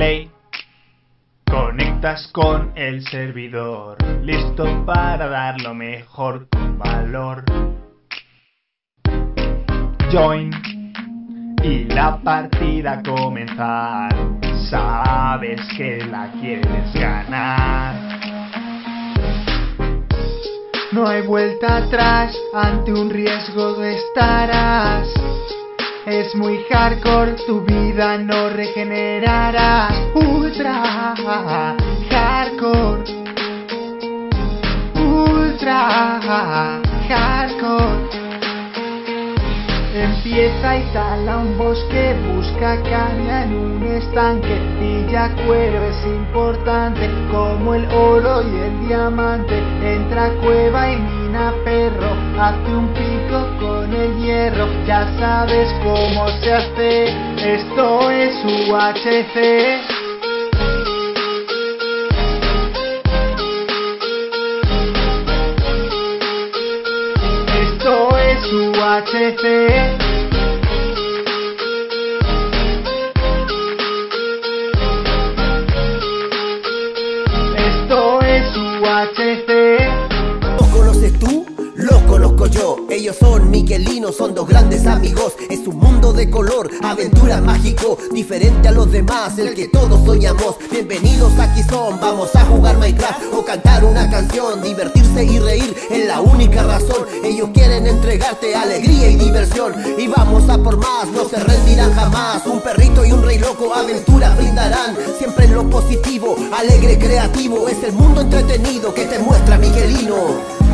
play. Conectas con el servidor, listo para dar lo mejor valor. Join y la partida comenzar. Sabes que la quieres ganar. No hay vuelta atrás, ante un riesgo estarás. Es muy hardcore, tu vida no regenerará. Ultra hardcore. Ultra hardcore. Empieza y tala un bosque, busca caña en un estanque, pilla cuero es importante, como el oro y el diamante, entra cueva y mina perro, hazte un pico con el hierro, ya sabes cómo se hace, esto es UHC. Esto es UHC. Yo. Ellos son Miquelinos, son dos grandes amigos. Es un mundo de color, aventura mágico, diferente a los demás, el que todos soñamos. Bienvenidos aquí son, vamos a jugar Minecraft o cantar una canción, divertirse y reír es la única razón. Ellos quieren entregarte alegría y diversión. Y vamos a por más, no se rendirán jamás. Un perrito y un rey loco, aventura brindarán. Siempre en lo positivo, alegre, creativo. Es el mundo entretenido que te muestra Miguelino.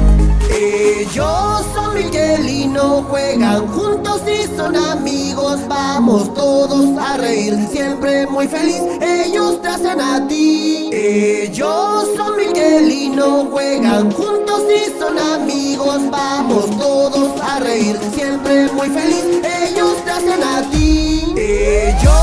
Ellos son Miguel y no juegan juntos y son amigos. Vamos todos a reír, siempre muy feliz. Ellos te hacen a ti. Ellos son Miguel y no juegan juntos y son amigos. Vamos todos a reír, siempre muy feliz. Ellos te hacen a ti. Ellos